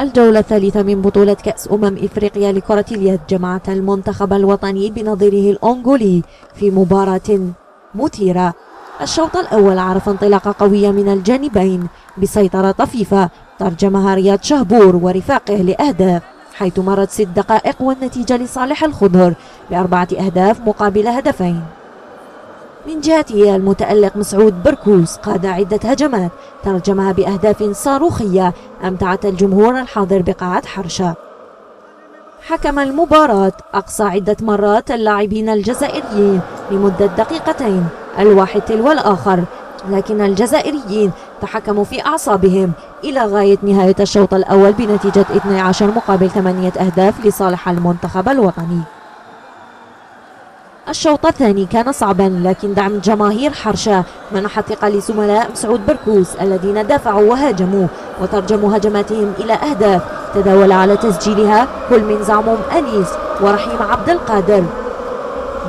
الجولة الثالثة من بطولة كأس أمم إفريقيا لكرة اليد جمعت المنتخب الوطني بنظيره الأنغولي في مباراة مثيرة. الشوط الأول عرف انطلاقة قوية من الجانبين بسيطرة طفيفة ترجمها رياض شهبور ورفاقه لأهداف حيث مرت ست دقائق والنتيجة لصالح الخضر بأربعة أهداف مقابل هدفين. من جهته المتألق مسعود بركوس قاد عدة هجمات ترجمها بأهداف صاروخية أمتعت الجمهور الحاضر بقاعة حرشة. حكم المباراة أقصى عدة مرات اللاعبين الجزائريين لمدة دقيقتين الواحد تلو الآخر. لكن الجزائريين تحكموا في أعصابهم إلى غاية نهاية الشوط الأول بنتيجة 12 مقابل 8 أهداف لصالح المنتخب الوطني. الشوط الثاني كان صعبا لكن دعم جماهير حرشة منح ثقة لزملاء مسعود بركوس الذين دافعوا وهاجموا وترجموا هجماتهم إلى أهداف. تداول على تسجيلها كل من زعموم أنيس ورحيم عبد القادر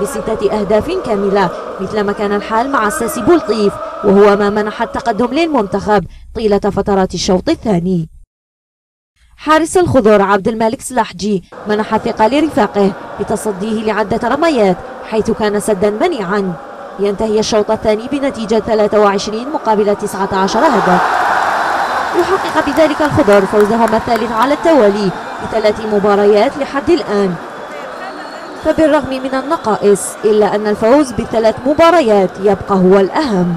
بستة أهداف كاملة مثل ما كان الحال مع الساسي بولطيف وهو ما منح التقدم للمنتخب طيلة فترات الشوط الثاني. حارس الخضر عبد الملك سلاحجي منح ثقة لرفاقه بتصديه لعدة رميات حيث كان سدا منيعا. ينتهي الشوط الثاني بنتيجة 23 مقابل 19 هدف. يحقق بذلك الخضر فوزهم الثالث على التوالي بثلاث مباريات لحد الآن. فبالرغم من النقائص إلا أن الفوز بثلاث مباريات يبقى هو الأهم.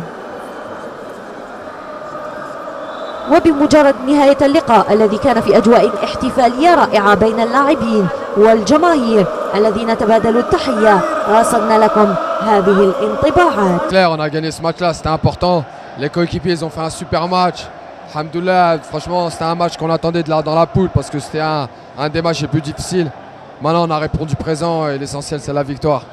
وبمجرد نهاية اللقاء الذي كان في أجواء احتفالية رائعة بين اللاعبين والجماهير الذين تبادلوا التحية رصدنا لكم هذه الانطباعات Claire, on a gagné ce match-là, c'était important. Les coéquipiers, ils ont fait un super match. Alhamdoulilah, franchement, c'était un match qu'on attendait de la, dans la poule parce que c'était un, un des matchs les plus difficiles. Maintenant, on a répondu présent et l'essentiel, c'est la victoire.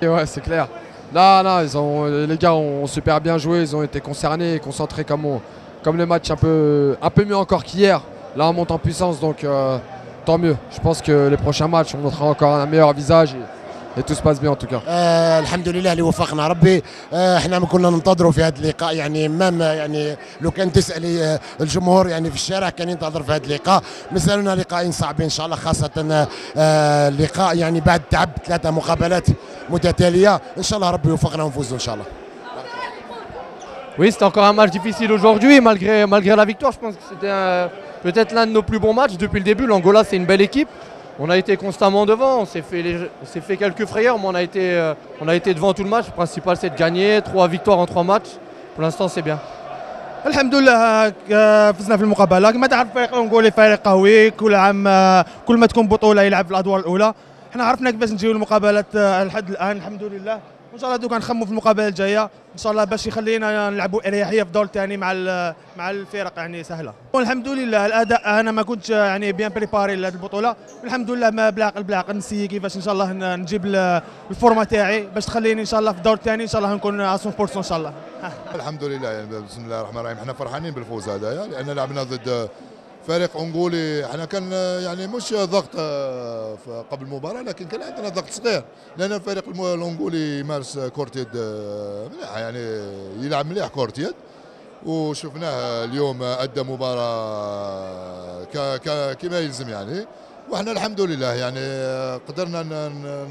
Et ouais, c'est clair. Là, là, ils ont, les gars ont super bien joué, ils ont été concernés et concentrés comme, on, comme le match un peu, un peu mieux encore qu'hier. Là, on monte en puissance, donc euh, tant mieux. Je pense que les prochains matchs, on montrera encore un meilleur visage et, et tout se passe bien en tout cas. آه الحمد لله اللي وفقنا ربي آه احنا ما كنا ننتظروا في هذا اللقاء يعني مام يعني لو كان تسالي آه الجمهور يعني في الشارع كان ينتظر في هذا اللقاء مسالنا لقاءين صعبين ان شاء الله خاصه آه اللقاء يعني بعد تعب ثلاثه مقابلات متتاليه ان شاء الله ربي يوفقنا ونفوزوا ان شاء الله Oui, c'était encore un match difficile aujourd'hui, malgré, malgré la victoire. Je pense que c'était euh, peut-être l'un de nos plus bons matchs depuis le début. L'Angola, c'est une belle équipe. On a été constamment devant, on s'est fait, les- on s'est fait quelques frayeurs, mais on a, été, euh, on a été devant tout le match. Le principal, c'est de gagner. Trois victoires en trois matchs. Pour l'instant, c'est bien. الحمد لله آه، فزنا في المقابله كما تعرف فريق الانغولي فريق قوي كل عام آه، كل ما تكون بطوله يلعب في الادوار الاولى احنا عرفنا كيفاش نجيو المقابلات آه، لحد الان الحمد لله وان شاء الله دوكا نخمموا في المقابلة الجاية. إن شاء الله باش يخلينا نلعبوا إريحية في الدور الثاني مع مع الفرق يعني سهلة. والحمد لله الأداء أنا ما كنتش يعني bien préparé لهذه البطولة. الحمد لله ما بالعقل بالعقل نسيي كيفاش إن شاء الله نجيب ال- ال forme تاعي باش تخليني إن شاء الله في الدور الثاني إن شاء الله نكون 100% إن شاء الله. الحمد لله يعني بسم الله الرحمن الرحيم. إحنا فرحانين بالفوز هذا لأن لعبنا ضد فريق انغولي إحنا كان يعني مش ضغط آه، قبل المباراة لكن كان عندنا ضغط صغير لأن الفريق الانغولي يمارس كرة يد آه، مليح يعني يلعب مليح كرة يد وشفناه اليوم أدى مباراة كما يلزم يعني وإحنا الحمد لله يعني آه، قدرنا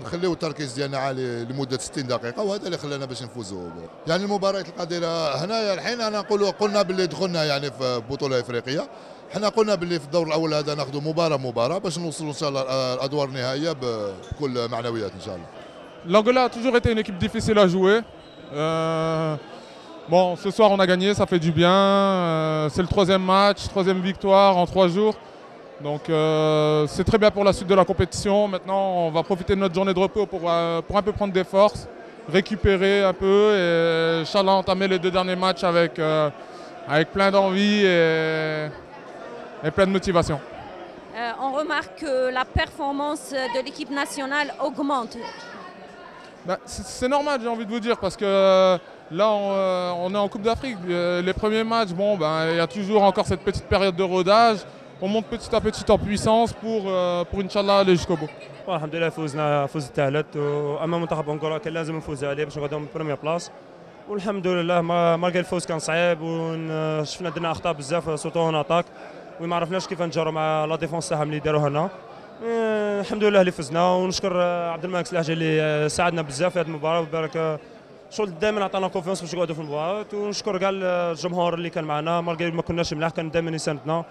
نخليو التركيز ديالنا عالي لمدة 60 دقيقة وهذا اللي خلانا باش نفوزوا يعني المباريات القادرة هنايا الحين أنا نقول قلنا باللي دخلنا يعني في بطولة إفريقية احنا قلنا باللي في الدور الاول هذا ناخذ مباراه مباراه باش نوصلوا ان شاء الله آه، الادوار النهائيه بكل معنويات ان شاء الله L'Angola a toujours été une équipe difficile à jouer. Euh, bon, ce soir on a gagné, ça fait du bien. Euh, c'est le troisième match, troisième victoire en trois jours. Donc euh, c'est très bien pour la suite de la compétition. Maintenant on va profiter de notre journée de repos pour, euh, pour un peu prendre des forces, récupérer un peu et Inch'Allah entamer les deux derniers matchs avec, euh, avec plein d'envie et, et plein de motivation. Euh, on remarque que la performance de l'équipe nationale augmente. Bah, c'est c'est normal, j'ai envie de vous dire, parce que euh, là, on, euh, on est en Coupe d'Afrique. Euh, les premiers matchs, bon, ben, il y a toujours encore cette petite période de rodage. On monte petit à petit en puissance pour, euh, pour Inch'Allah, aller jusqu'au bout. والحمد لله فوزنا فوز الثالث واما منتخب انغولا كان لازم نفوز عليه باش نقعدوا من بريمير بلاص والحمد لله ما مالغي الفوز كان صعيب وشفنا درنا اخطاء بزاف سورتو اون اتاك وما عرفناش كيف نجروا مع la défense تاعهم اللي داروها لنا آه، الحمد لله اللي فزنا ونشكر عبد الملك سلاحجي اللي ساعدنا بزاف في هذه المباراة وبارك شغل دائما عطانا confiance باش نقعدوا في المباراة ونشكر كاع الجمهور اللي كان معنا malgré ما كناش ملاح كان دائما يساندنا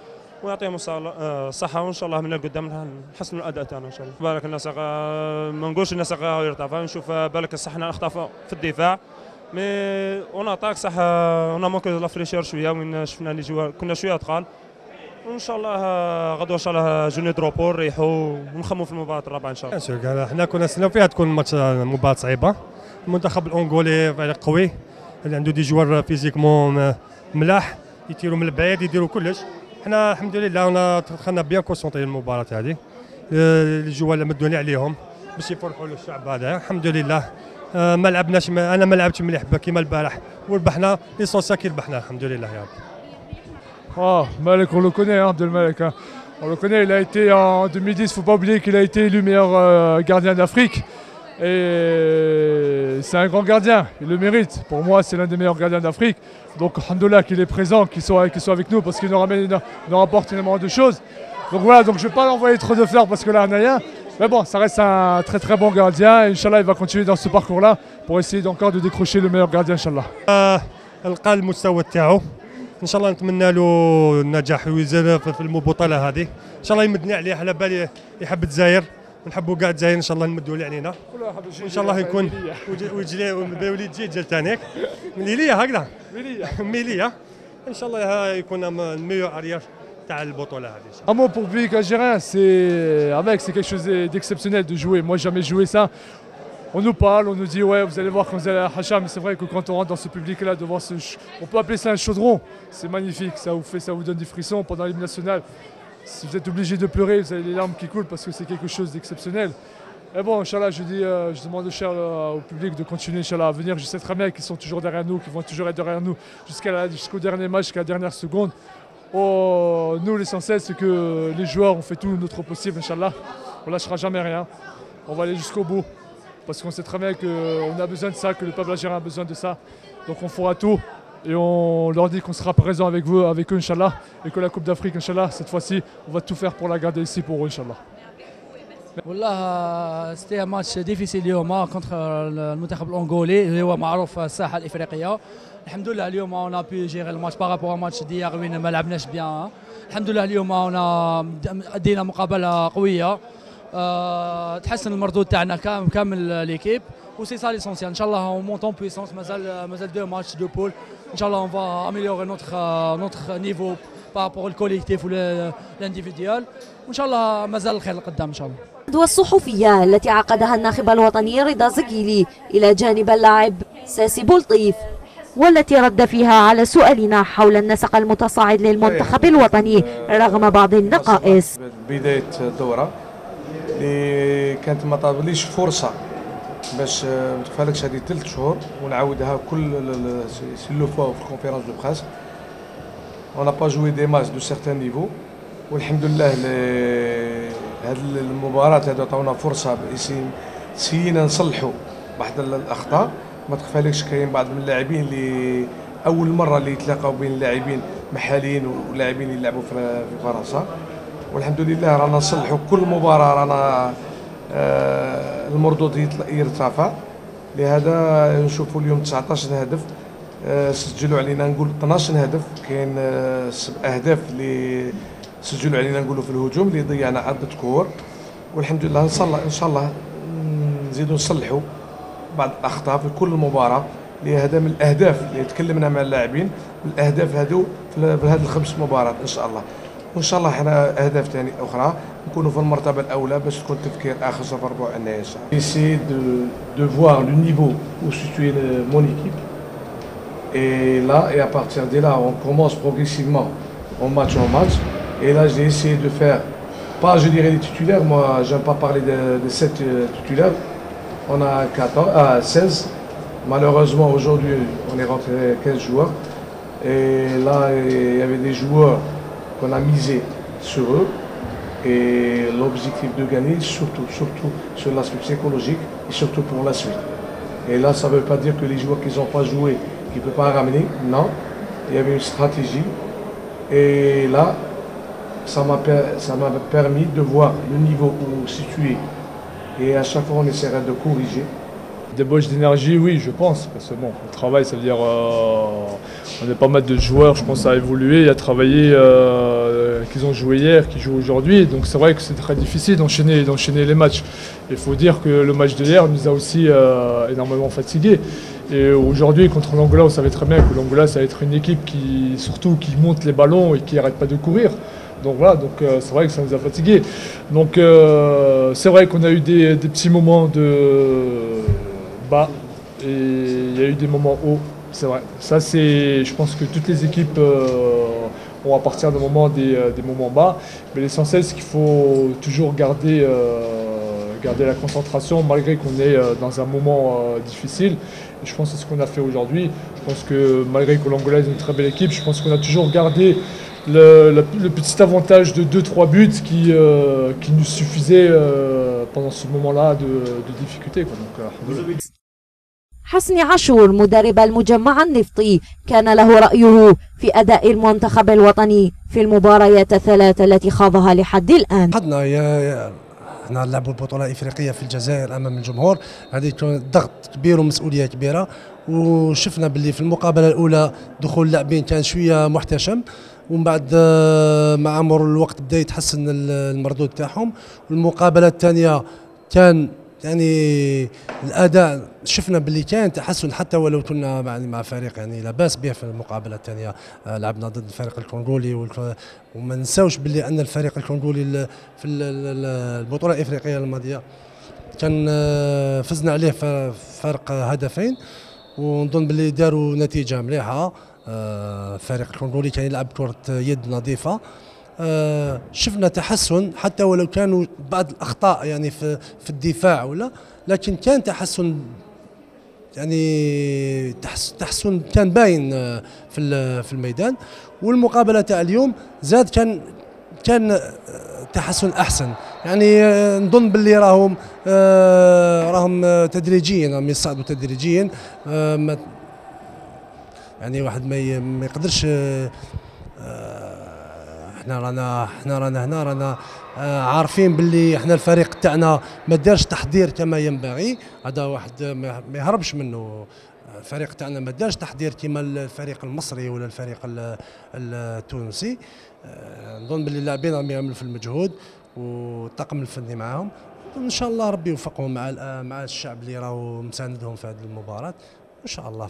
ويعطيهم الص- الصحة وإن شاء الله من القدام نحسنوا الأداء تاعنا إن شاء الله. بالك الناس ما نقولش الناس يرتفع نشوف بالك صح حنا أخطاء في الدفاع mais en attaque صح on manquait la fraîcheur شوية وين شفنا les joueurs كنا شوية ثقال وإن شاء الله آه، غدوة إن شاء الله journée de repos نريحوا ونخمموا في المباراة الرابعة إن شاء الله. حنا كنا نستناو فيها تكون ماتش مباراة صعيبة. المنتخب الأونغولي فريق قوي اللي عنده des joueurs physiquement ملاح يطيروا من البعيد يديروا كلش. حنا الحمد لله هنا دخلنا bien concentrés المباراة هذه. آه، ال joueurs اللي مدوني عليهم باش يفرحوا للشعب هذا. الحمد لله. آه، ما لعبناش أنا ما لعبتش مليح كيما البارح. وربحنا ليسونسيال كي ربحنا الحمد لله يا رب. Oh, Malek, on le connaît, hein, Malek. hein. On le connaît, il a été en 2010, il ne faut pas oublier qu'il a été élu meilleur euh, gardien d'Afrique. Et c'est un grand gardien, il le mérite. Pour moi, c'est l'un des meilleurs gardiens d'Afrique. Donc, Alhamdoulilah qu'il est présent, qu'il soit, avec nous parce qu'il nous, rapporte énormément de choses. Donc voilà, je ne vais pas envoyer trop de fleurs parce que là, on n'a rien. Mais bon, ça reste un très très bon gardien. Inch'Allah, il va continuer dans ce parcours-là pour essayer encore de décrocher le meilleur gardien, Inch'Allah. إن شاء الله نتمنى له النجاح ويزال في في البطوله هذه. إن شاء الله يمدنا عليه على بالي يحب الجزائر ونحبوا كاع الجزائر إن شاء الله نمدوا له علينا. وإن شاء الله يكون ويجي- ويجي ويولي تجي جل تانيك من ليليا هكذا ميليا إن شاء الله يكون الميور اريير تاع البطولة هذه Un mot pour le public algérien, c'est avec, c'est quelque chose d'exceptionnel de jouer. Moi, j'ai jamais joué ça. On nous parle, on nous dit ouais, vous allez voir quand vous allez à Hacham, mais c'est vrai que quand on rentre dans ce public-là, devant ce, on peut appeler ça un chaudron. C'est magnifique, ça vous fait, ça vous donne des frissons pendant l'hymne national. Si vous êtes obligé de pleurer, vous avez les larmes qui coulent parce que c'est quelque chose d'exceptionnel. Mais bon, Inch'Allah, je, dis, euh, je demande euh, au public de continuer Inch'Allah, à venir. Je sais très bien qu'ils sont toujours derrière nous, qu'ils vont toujours être derrière nous jusqu'au dernier match, jusqu'à la dernière seconde. Oh, nous, l'essentiel, c'est que les joueurs ont fait tout notre possible, Inch'Allah. On lâchera jamais rien. On va aller jusqu'au bout Parce qu'on sait très bien qu'on a besoin de ça, que le peuple algérien a besoin de ça. Donc on fera tout. Et on leur dit qu'on sera présent avec vous, avec eux, Inch'Allah. Et que la Coupe d'Afrique, Inch'Allah, cette fois-ci, on va tout faire pour la garder ici pour eux, Inch'Allah. والله ستي ماتش ديفيسيل اليوم كونتر المنتخب الانغولي اللي هو معروف في الساحه الافريقيه الحمد لله اليوم اون بي جيري الماتش بارابور ماتش ديار وين ما لعبناش بيان الحمد لله اليوم اون ادينا مقابله قويه أه تحسن المردود تاعنا كام- كامل l'équipe. و c'est ça l'essentiel ان شاء الله on monte en puissance مازال مازال deux matchs de poule ان شاء الله on va améliorer notre notre niveau par rapport ال collectif وال individuel وان شاء الله مازال الخير القدام ان شاء الله الندوة الصحفية التي عقدها الناخب الوطني رضا زكيلي إلى جانب اللاعب ساسي بلطيف والتي رد فيها على سؤالنا حول النسق المتصاعد للمنتخب الوطني رغم بعض النقائص. بداية الدوره اللي كانت ما طابليش فرصة باش آه، ما تكفالكش هذه ثلاث شهور ونعاودها كل c'est le fois في ال conférence de presse on n'a pas joué des matchs de certain niveau والحمد لله هاد المباراة هادو عطاونا فرصة باش سينا نصلحوا بعض ال- الأخطاء. ما تخفالكش كاين بعض من اللاعبين اللي أول مرة اللي يتلاقاو بين لاعبين محليين ولاعبين يلعبوا في فرنسا. والحمد لله رانا نصلحوا كل مباراة رانا آه، المردود يرتفع. لهذا نشوفوا اليوم 19 هدف. آه، سجلوا علينا نقول 12 هدف. كاين آه، سبع أهداف اللي سجلوا علينا نقولوا في الهجوم اللي ضيعنا عدة كور. والحمد لله إن شاء الله ان شاء الله نزيدوا نصلحوا بعض الأخطاء في كل مباراة. اللي هذا من الأهداف اللي تكلمنا مع اللاعبين. الأهداف هذو في هذه الخمس مباريات إن شاء الله. وان شاء الله حنا اهداف ثاني اخرى نكونوا في المرتبه الاولى باش تكون تفكير اخر سفر ربع النهائي ان شاء الله essayer de, de voir le niveau où se situait le- mon équipe. Et là, et à partir de là, on commence progressivement en match en match. Et là, j'ai essayé de faire, pas je dirais les titulaires, moi, j'aime pas parler de, de 7 titulaires. On a 14, ah, 16. Malheureusement, aujourd'hui, on est rentré 15 joueurs. Et là, il y avait des joueurs qu'on a misé sur eux. Et l'objectif de gagner, surtout, sur l'aspect psychologique et surtout pour la suite. Et là, ça ne veut pas dire que les joueurs qui n'ont pas joué, qu'ils ne peuvent pas ramener. Non, il y avait une stratégie. Et là, ça m'a permis de voir le niveau où situé et à chaque fois on essaierait de corriger. Débauche d'énergie, oui, je pense. Parce que bon, le travail, ça veut dire euh, on est pas mal de joueurs, je pense, à évoluer à travailler, euh, qu'ils ont joué hier, qui jouent aujourd'hui. Donc c'est vrai que c'est très difficile d'enchaîner, d'enchaîner les matchs. Il faut dire que le match de hier nous a aussi euh, énormément fatigués. Et aujourd'hui, contre l'Angola, on savait très bien que l'Angola, ça va être une équipe qui, surtout, qui monte les ballons et qui n'arrête pas de courir. Donc voilà, donc c'est vrai que ça nous a fatigués. Donc c'est vrai qu'on a eu des, petits moments de bas et il y a eu des moments hauts, c'est vrai. Ça c'est, je pense que toutes les équipes euh, ont à partir d'un moment des, moments bas, mais l'essentiel c'est qu'il faut toujours garder, garder la concentration malgré qu'on est dans un moment difficile. je pense que c'est ce qu'on a fait aujourd'hui. Je pense que malgré que l'Angola est une très belle équipe, je pense qu'on a toujours gardé le, petit avantage de 2-3 buts qui, euh, qui nous suffisait euh, pendant ce moment-là de, de difficulté. Euh, حسني عاشور مدرب المجمع النفطي كان له رأيه في أداء المنتخب الوطني في المباريات الثلاثة التي خاضها لحد الآن. حدنا يا, يا إحنا نلعبوا البطولة الإفريقية في الجزائر أمام الجمهور. هذه ضغط كبير ومسؤولية كبيرة. وشفنا باللي في المقابلة الأولى دخول اللاعبين كان شوية محتشم. ومن بعد آه، مع مرور الوقت بدأ يتحسن المردود تاعهم. والمقابلة الثانية كان يعني الأداء شفنا باللي كان تحسن حتى ولو كنا يعني مع فريق يعني لا بأس به في المقابلة الثانية. آه، لعبنا ضد الفريق الكونغولي وما نساوش باللي أن الفريق الكونغولي في البطولة الإفريقية الماضية كان آه، فزنا عليه فرق هدفين ونظن باللي داروا نتيجة مليحة. الفريق آه، الكونغولي كان يلعب كرة يد نظيفة. آه، شفنا تحسن حتى ولو كانوا بعض الأخطاء يعني في, في الدفاع ولا لكن كان تحسن يعني تحسن كان باين آه، في في الميدان. والمقابلة تاع اليوم زاد كان كان تحسن أحسن. يعني نظن باللي راهم راهم تدريجيا راهم يصعدوا تدريجيا. يعني واحد ما يقدرش آه، إحنا رانا إحنا رانا هنا رانا آه، عارفين باللي إحنا الفريق تاعنا ما دارش تحضير كما ينبغي. هذا واحد ما يهربش منه. الفريق تاعنا ما دارش تحضير كما الفريق المصري ولا الفريق التونسي. آه، نظن باللي اللاعبين راهم يعملوا في المجهود والطاقم الفني معاهم. ان شاء الله ربي يوفقهم مع مع الشعب اللي راهو مساندهم في هذه المباراة. إن شاء الله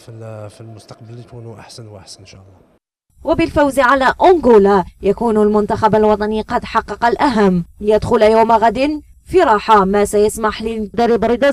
في المستقبل يكونوا أحسن وأحسن إن شاء الله. وبالفوز على أنغولا يكون المنتخب الوطني قد حقق الأهم. ليدخل يوم غد في راحة. ما سيسمح للمدرب رضا